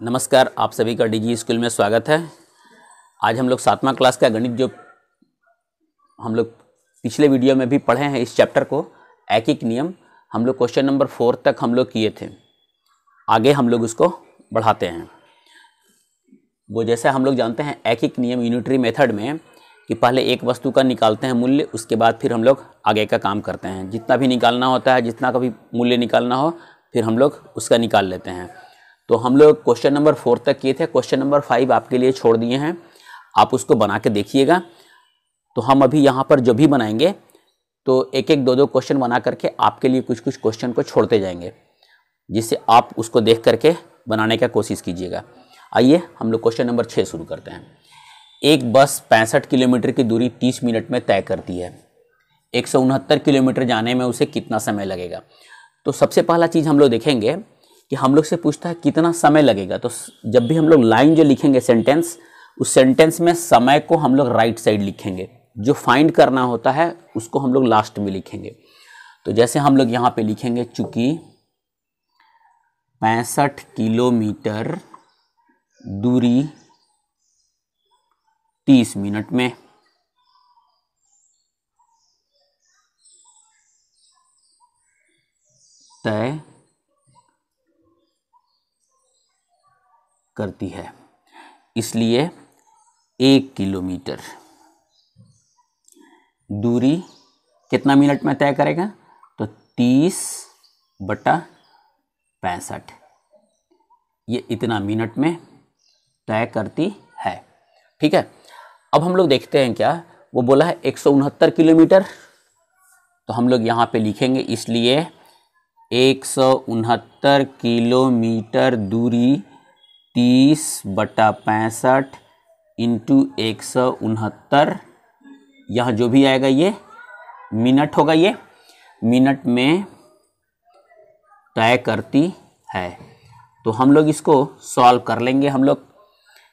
नमस्कार, आप सभी का डीजी स्कूल में स्वागत है। आज हम लोग सातवां क्लास का गणित जो हम लोग पिछले वीडियो में भी पढ़े हैं, इस चैप्टर को, एक एक नियम, हम लोग क्वेश्चन नंबर फोर तक हम लोग किए थे। आगे हम लोग उसको बढ़ाते हैं। वो जैसे हम लोग जानते हैं, एक एक नियम यूनिटरी मेथड में कि पहले एक वस्तु का निकालते हैं मूल्य, उसके बाद फिर हम लोग आगे का काम करते हैं। जितना भी निकालना होता है, जितना का भी मूल्य निकालना हो, फिर हम लोग उसका निकाल लेते हैं। तो हम लोग क्वेश्चन नंबर फोर तक किए थे। क्वेश्चन नंबर फाइव आपके लिए छोड़ दिए हैं। आप उसको बना के देखिएगा। तो हम अभी यहाँ पर जो भी बनाएँगे तो एक एक दो दो क्वेश्चन बना करके आपके लिए कुछ कुछ क्वेश्चन को छोड़ते जाएँगे, जिससे आप उसको देख करके बनाने का कोशिश कीजिएगा। आइए हम लोग क्वेश्चन नंबर छः शुरू करते हैं। एक बस पैंसठ किलोमीटर की दूरी तीस मिनट में तय करती है। एक सौ उनहत्तर किलोमीटर जाने में उसे कितना समय लगेगा? तो सबसे पहला चीज़ हम लोग देखेंगे कि हम लोग से पूछता है कितना समय लगेगा। तो जब भी हम लोग लाइन जो लिखेंगे सेंटेंस उस सेंटेंस में समय को हम लोग राइट साइड लिखेंगे। जो फाइंड करना होता है, उसको हम लोग लास्ट में लिखेंगे। तो जैसे हम लोग यहाँ पे लिखेंगे, चूँकि पैंसठ किलोमीटर दूरी तीस मिनट में। तय करती है। इसलिए एक किलोमीटर। दूरी कितना मिनट में तय करेगा? तो तीस बटा पैंसठ। ये इतना मिनट में तय करती है। ठीक है? अब हम लोग देखते हैं क्या? वो बोला है एक सौ उनहत्तर किलोमीटर। तो हम लोग यहाँ पे लिखेंगे, इसलिए एक सौ उनहत्तर किलोमीटर दूरी तीस बटा पैंसठ इंटू एक सौ उनहत्तर। यहाँ जो भी आएगा ये मिनट होगा ये। मिनट में तय करती है। तो हम लोग इसको सॉल्व कर लेंगे हम लोग।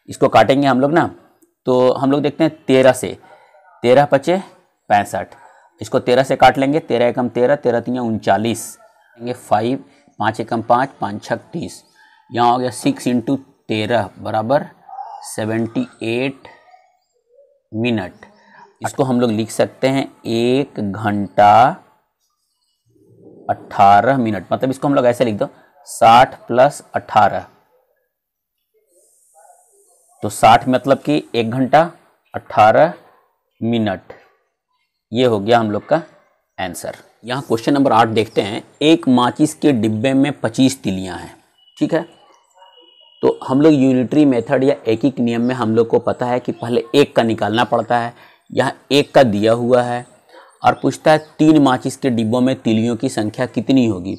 इसको काटेंगे हम लोग ना। तो हम लोग देखते हैं तेरह से। तेरह पचे पैंसठ। इसको तेरह से काट लेंगे। तेरह एकम तेरह तेरह तीन उनचालीस। फाइव, पाँच एकम पाँच पाँच छत्तीस यहाँ हो गया सिक्स इंटू तेरह बराबर सेवेंटी एट मिनट। इसको हम लोग लिख सकते हैं एक घंटा अठारह मिनट। मतलब इसको हम लोग ऐसे लिख दो, साठ प्लस अठारह। तो साठ मतलब कि एक घंटा अठारह मिनट। ये हो गया हम लोग का आंसर। यहाँ क्वेश्चन नंबर आठ देखते हैं। एक माचिस के डिब्बे में पच्चीस तिलियाँ हैं। ठीक है? हम लोग यूनिटरी मेथड या एक एक नियम में हम लोग को पता है कि पहले एक का निकालना पड़ता है। यहाँ एक का दिया हुआ है और पूछता है, तीन माचिस के डिब्बों में तिलियों की संख्या कितनी होगी?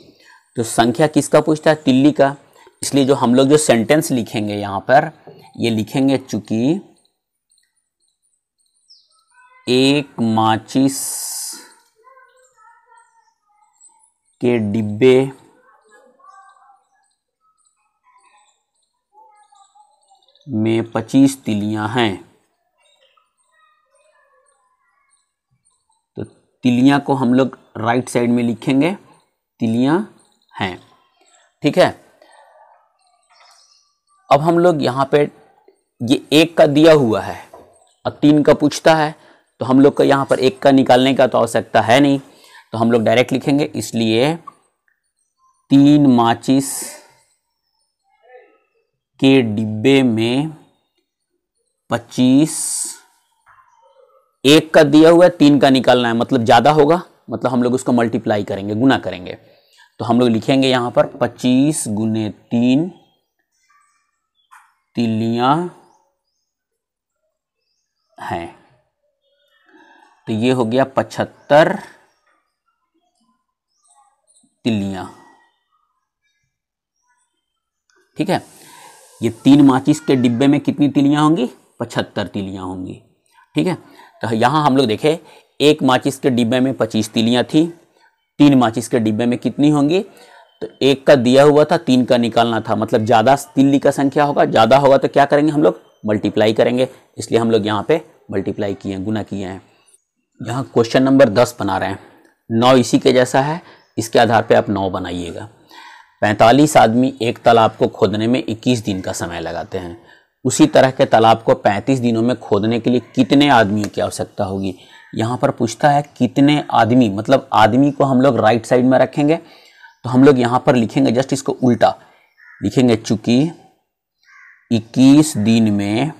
तो संख्या किसका पूछता है? तिल्ली का। इसलिए जो हम लोग जो सेंटेंस लिखेंगे यहाँ पर, ये लिखेंगे चूँकि एक माचिस के डिब्बे में पच्चीस तिलियाँ हैं। तो तिलियाँ को हम लोग राइट साइड में लिखेंगे। तिलियाँ हैं। ठीक है? अब हम लोग यहाँ पे ये एक का दिया हुआ है। अब तीन का पूछता है तो हम लोग को यहाँ पर एक का निकालने का तो आवश्यकता है नहीं। तो हम लोग डायरेक्ट लिखेंगे, इसलिए तीन माचिस के डिब्बे में पच्चीस, एक का दिया हुआ है, तीन का निकालना है। मतलब ज़्यादा होगा मतलब हम लोग उसको मल्टीप्लाई करेंगे गुना करेंगे। तो हम लोग लिखेंगे यहाँ पर पच्चीस गुने तीन, तिलियाँ हैं। तो ये हो गया पचहत्तर तिलियाँ। ठीक है? ये तीन माचिस के डिब्बे में कितनी तिलियाँ होंगी? पचहत्तर तिलियाँ होंगी। ठीक है? तो यहाँ हम लोग देखें, एक माचिस के डिब्बे में पच्चीस तिलियाँ थी, तीन माचिस के डिब्बे में कितनी होंगी? तो एक का दिया हुआ था, तीन का निकालना था। मतलब ज़्यादा तिल्ली का संख्या होगा, ज़्यादा होगा तो क्या करेंगे हम लोग? मल्टीप्लाई करेंगे। इसलिए हम लोग यहाँ पे मल्टीप्लाई किए हैं, गुना किए हैं। यहाँ क्वेश्चन नंबर दस बना रहे हैं। नौ इसी के जैसा है, इसके आधार पे आप नौ बनाइएगा। पैंतालीस आदमी एक तालाब को खोदने में 21 दिन का समय लगाते हैं। उसी तरह के तालाब को 35 दिनों में खोदने के लिए कितने आदमियों की आवश्यकता होगी? यहाँ पर पूछता है, कितने आदमी? मतलब आदमी को हम लोग राइट साइड में रखेंगे तो हम लोग यहाँ पर लिखेंगे जस्ट इसको उल्टा। लिखेंगे, चूँकि 21 दिन में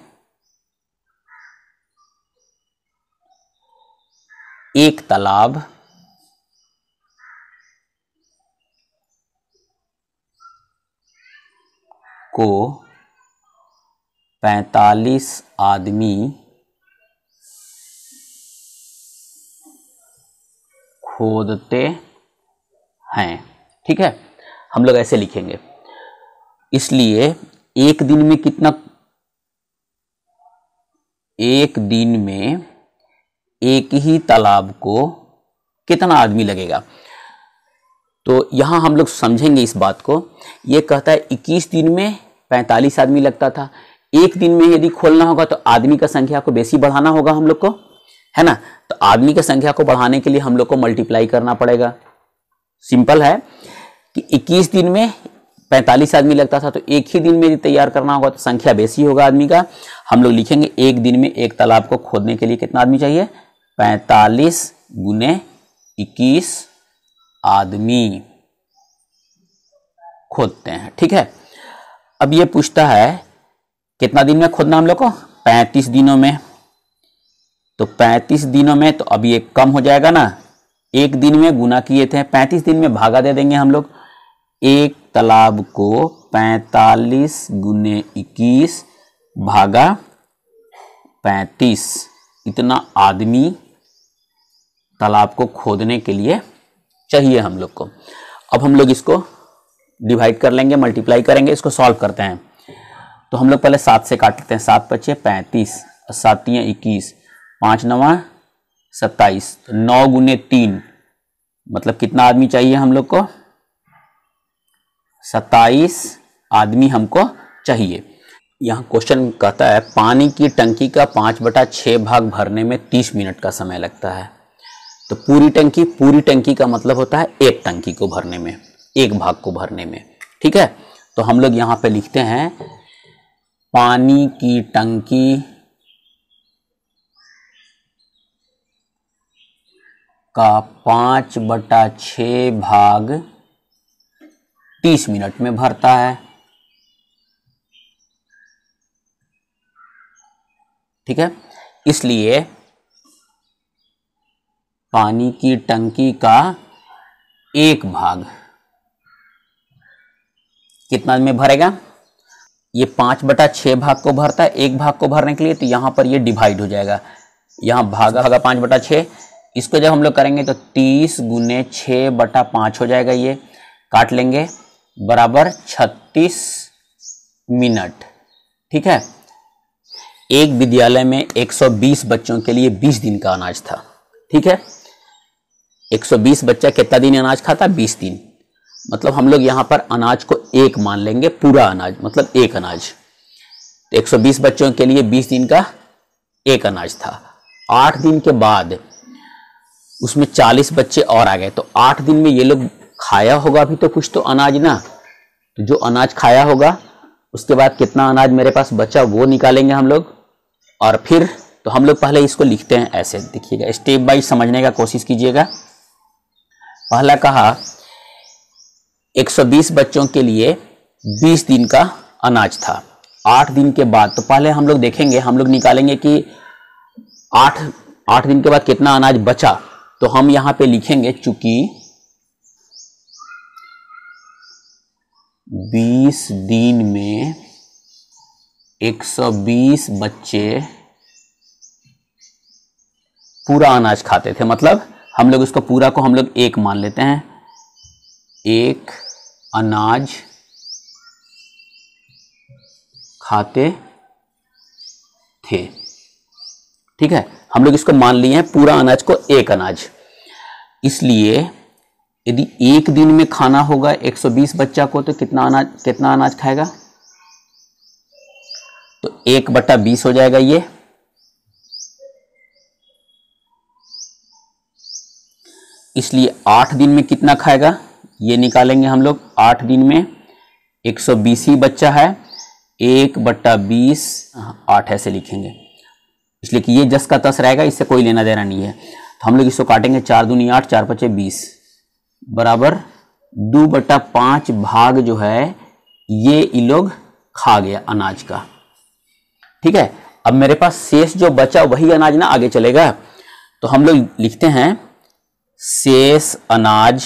एक तालाब को 45 आदमी खोदते हैं। ठीक है? हम लोग ऐसे लिखेंगे। इसलिए एक दिन में कितना एक दिन में एक ही तालाब को कितना आदमी लगेगा? तो यहाँ हम लोग समझेंगे इस बात को। ये कहता है 21 दिन में 45 आदमी लगता था। एक दिन में यदि खोलना होगा तो आदमी का संख्या को बेसी बढ़ाना होगा हम लोग को, है ना? तो आदमी की संख्या को बढ़ाने के लिए हम लोग को मल्टीप्लाई करना पड़ेगा। सिंपल है कि 21 दिन में 45 आदमी लगता था तो एक ही दिन में यदि तैयार करना होगा तो संख्या बेसी होगा आदमी का। हम लोग लिखेंगे, एक दिन में एक तालाब को खोदने के लिए कितना आदमी चाहिए? 45 गुने इक्कीस आदमी खोदते हैं, ठीक है? अब ये पूछता है, कितना दिन में खोदना हम लोग को? 35 दिनों में। तो 35 दिनों में तो अब ये कम हो जाएगा ना। एक दिन में गुना किए थे 35 दिन में भागा दे देंगे हम लोग। एक तालाब को 45 गुने इक्कीस भागा 35 इतना आदमी तालाब को खोदने के लिए चाहिए हम लोग को। अब हम लोग इसको डिवाइड कर लेंगे मल्टीप्लाई करेंगे, इसको सॉल्व करते हैं। तो हम लोग पहले सात से काट लेते हैं। सात पच्चे पैंतीस सातियाँ इक्कीस, पाँच नवा, सत्ताईस। तो नौ गुने तीन मतलब कितना आदमी चाहिए हम लोग को? सत्ताईस आदमी हमको चाहिए। यहाँ क्वेश्चन कहता है, पानी की टंकी का पाँच बटा छः भाग भरने में तीस मिनट का समय लगता है। तो पूरी टंकी पूरी टंकी का मतलब होता है एक टंकी को भरने में, एक भाग को भरने में, ठीक है? तो हम लोग यहाँ पे लिखते हैं, पानी की टंकी का पाँच बटा छ भाग तीस मिनट में भरता है। ठीक है? इसलिए पानी की टंकी का एक भाग। कितना में भरेगा? ये पाँच बटा छह भाग को भरता है, एक भाग को भरने के लिए तो यहाँ पर ये डिवाइड हो जाएगा। यहाँ भागा भागा पाँच बटा छः इसको जब हम लोग करेंगे तो तीस गुने छ बटा पाँच हो जाएगा ये। काट लेंगे, बराबर छत्तीस मिनट। ठीक है? एक विद्यालय में 120 बच्चों के लिए 20 दिन का अनाज था। ठीक है? 120 बच्चा कितना दिन अनाज खाता? 20 दिन। मतलब हम लोग यहाँ पर अनाज को एक मान लेंगे, पूरा अनाज मतलब एक अनाज। तो 120 बच्चों के लिए 20 दिन का एक अनाज था। आठ दिन के बाद उसमें 40 बच्चे और आ गए। तो आठ दिन में ये लोग खाया होगा भी तो कुछ तो अनाज ना? तो जो अनाज खाया होगा, उसके बाद कितना अनाज मेरे पास बचा वो निकालेंगे हम लोग। और फिर तो हम लोग पहले इसको लिखते हैं ऐसे। देखिएगा, स्टेप बाई समझने का कोशिश कीजिएगा। पहला कहा 120 बच्चों के लिए 20 दिन का अनाज था। आठ दिन के बाद तो पहले हम लोग देखेंगे, हम लोग निकालेंगे कि आठ आठ दिन के बाद कितना अनाज बचा। तो हम यहाँ पे लिखेंगे चूँकि 20 दिन में 120 बच्चे पूरा अनाज खाते थे। मतलब हम लोग इसको पूरा को हम लोग एक मान लेते हैं। एक, अनाज, खाते, थे। ठीक है? हम लोग इसको मान लिए हैं पूरा अनाज को एक अनाज। इसलिए यदि एक दिन में खाना होगा 120 बच्चा को तो कितना अनाज कितना अनाज खाएगा? तो एक बट्टा बीस हो जाएगा ये। इसलिए आठ दिन में कितना खाएगा? ये निकालेंगे हम लोग। आठ दिन में एक सौ बीस ही बच्चा है। एक बट्टा बीस आठ ऐसे लिखेंगे। इसलिए कि ये जस का तस रहेगा, इससे कोई लेना देना नहीं है। तो हम लोग इसको काटेंगे चार दूनी आठ, चार पचे बीस। बराबर दो बट्टा पाँच भाग जो है, ये इन लोग खा गया अनाज का। ठीक है? अब मेरे पास शेष जो बचा, वही अनाज ना आगे चलेगा। तो हम लोग लिखते हैं शेष अनाज,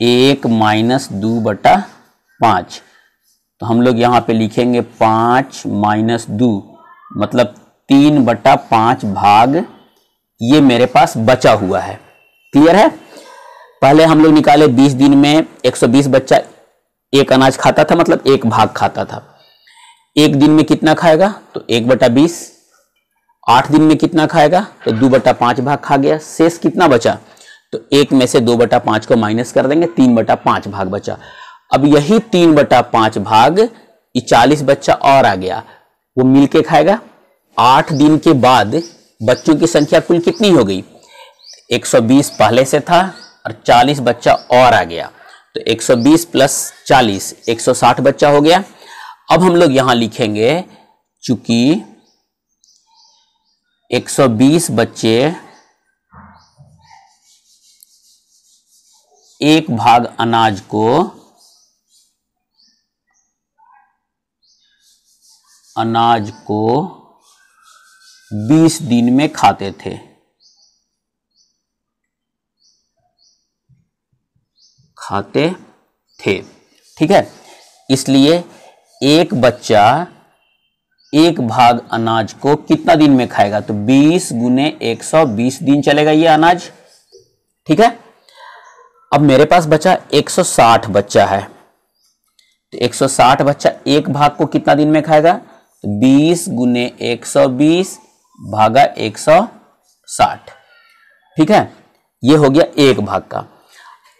एक माइनस दो बटा पाँच। तो हम लोग यहाँ पे लिखेंगे पाँच माइनस दो मतलब तीन बटा पाँच भाग, ये मेरे पास बचा हुआ है। क्लियर है? पहले हम लोग निकाले 20 दिन में 120 बच्चा एक अनाज खाता था मतलब एक भाग खाता था। एक दिन में कितना खाएगा? तो एक बटा बीस। आठ दिन में कितना खाएगा? तो दो बटा पाँच भाग खा गया। शेष कितना बचा? तो एक में से दो बटा पाँच को माइनस कर देंगे, तीन बटा पाँच भाग बचा। अब यही तीन बटा पाँच भाग, ये चालीस बच्चा और आ गया। वो मिलके खाएगा। आठ दिन के बाद बच्चों की संख्या कुल कितनी हो गई? 120 पहले से था और 40 बच्चा और आ गया। तो 120 प्लस 40 160 बच्चा हो गया। अब हम लोग यहाँ लिखेंगे, चूँकि 120 बच्चे एक भाग अनाज को अनाज को 20 दिन में खाते थे। खाते थे। ठीक है? इसलिए एक बच्चा एक भाग अनाज को कितना दिन में खाएगा? तो 20 गुने 120 दिन चलेगा ये अनाज। ठीक है? अब मेरे पास बचा 160 बच्चा है। तो 160 बच्चा एक भाग को कितना दिन में खाएगा? तो 20 गुने 120 भागा 160 ठीक है? ये हो गया एक भाग का।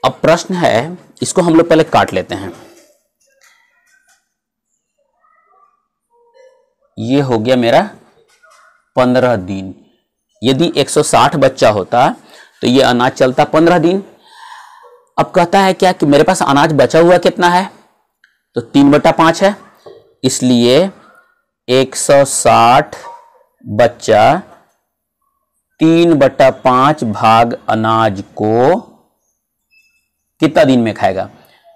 अब प्रश्न है, इसको हम लोग पहले काट लेते हैं। ये हो गया मेरा पंद्रह दिन। यदि 160 बच्चा होता तो ये अनाज चलता पंद्रह दिन। अब कहता है क्या कि मेरे पास अनाज बचा हुआ कितना है? तो तीन बटा पाँच है। इसलिए 160 बच्चा तीन बटा पाँच भाग अनाज को कितना दिन में खाएगा?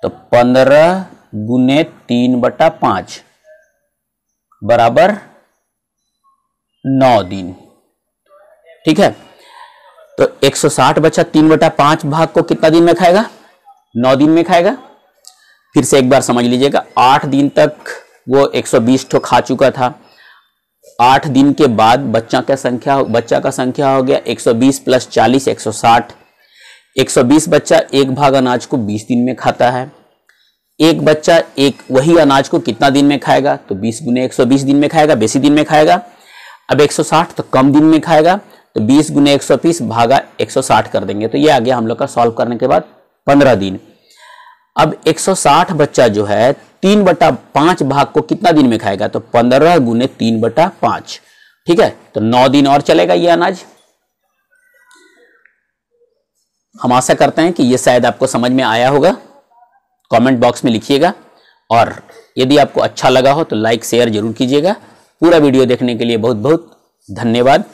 तो पंद्रह गुने तीन बटा पाँच। बराबर नौ दिन। ठीक है? तो 160 बच्चा तीन बटा पाँच भाग को कितना दिन में खाएगा? नौ दिन में खाएगा। फिर से एक बार समझ लीजिएगा, आठ दिन तक वो 120 ठो खा चुका था। आठ दिन के बाद बच्चा का संख्या बच्चा का संख्या हो गया 120 प्लस 40 160 120 बच्चा एक भाग अनाज को 20 दिन में खाता है। एक बच्चा एक वही अनाज को कितना दिन में खाएगा? तो 20 गुने एक सौ बीस दिन में खाएगा, बेसी दिन में खाएगा। अब 160 तो कम दिन में खाएगा। तो 20 गुने एक सौ बीस भागा 160 कर देंगे। तो ये आ गया हम लोग का सॉल्व करने के बाद 15 दिन। अब 160 बच्चा जो है, तीन बटा पाँच भाग को कितना दिन में खाएगा? तो 15 गुने तीन बटा पाँच। ठीक है? तो नौ दिन और चलेगा ये अनाज। हम आशा करते हैं कि ये शायद आपको समझ में आया होगा। कमेंट बॉक्स में लिखिएगा। और यदि आपको अच्छा लगा हो तो लाइक, शेयर ज़रूर कीजिएगा। पूरा वीडियो देखने के लिए बहुत बहुत धन्यवाद।